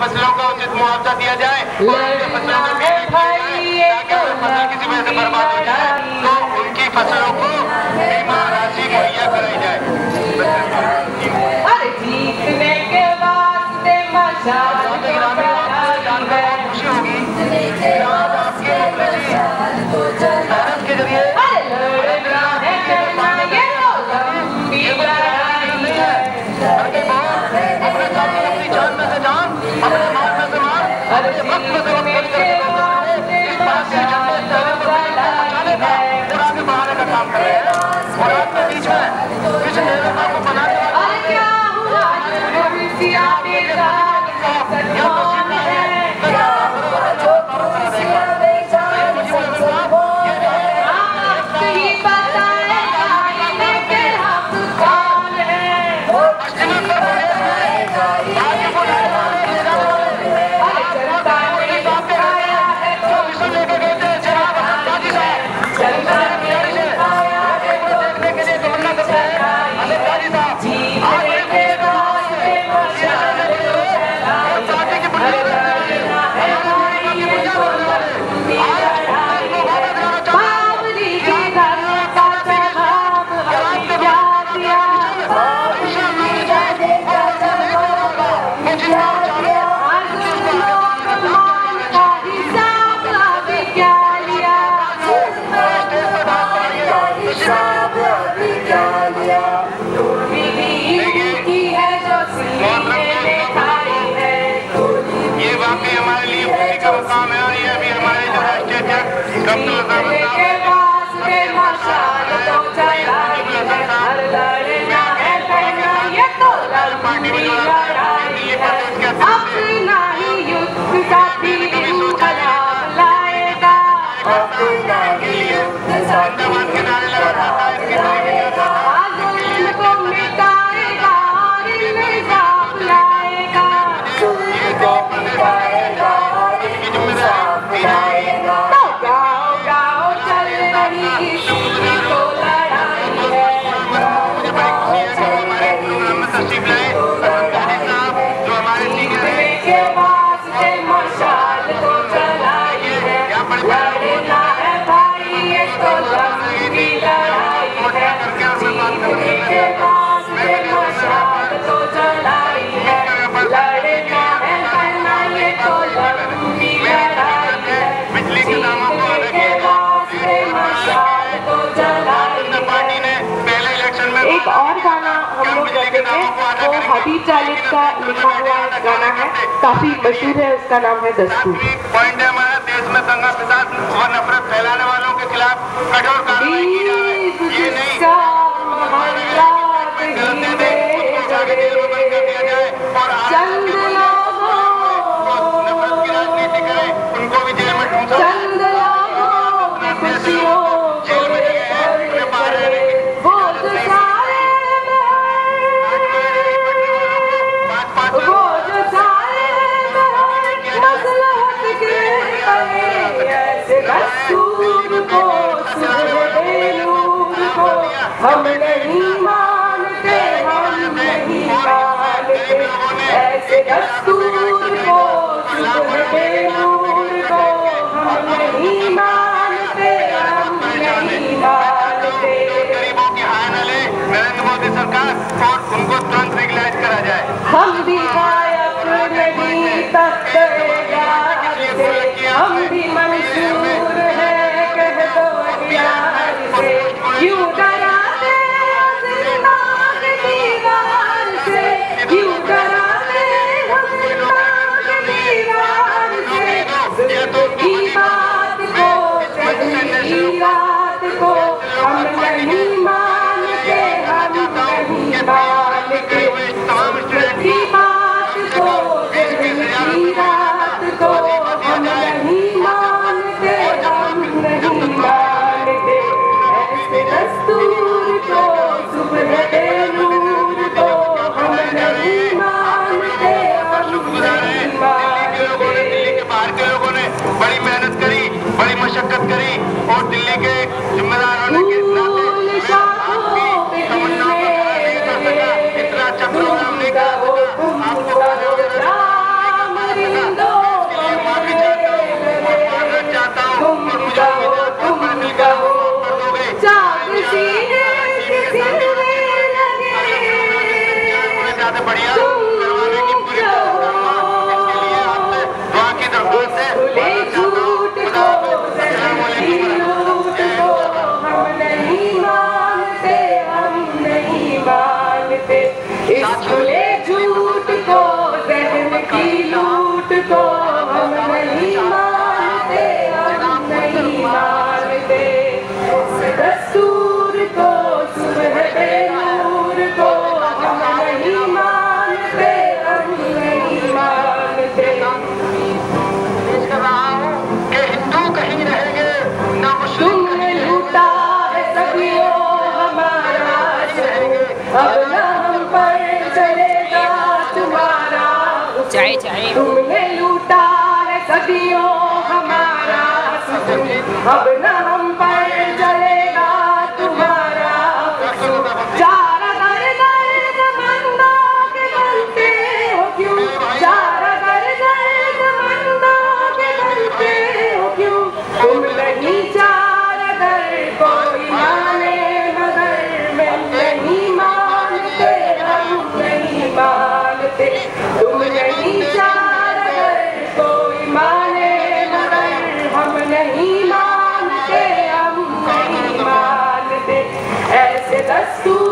फ़सलों का उचित मुआवजा दिया जाए फ़सलों का किसी वजह से बर्बाद हो जाए तो उनकी फ़सलों को बीमा Rio de Janeiro vai acompanhar वाकई हमारे लिए खुशी का मुकाम है और ये भी हमारे जो है स्टेट है। डॉक्टर पार्टी में का लिखा हुआ गाना है। काफ़ी मशहूर है, उसका नाम है दस्तूर। पॉइंट है हमारा, देश में दंगा फसाद और नफरत है। हम नहीं मानते हम नहीं मानते। ऐसे दस्तूर करी और दिल्ली तुमने लूटा है सदियों हमारा अब ना हम पर Jesus.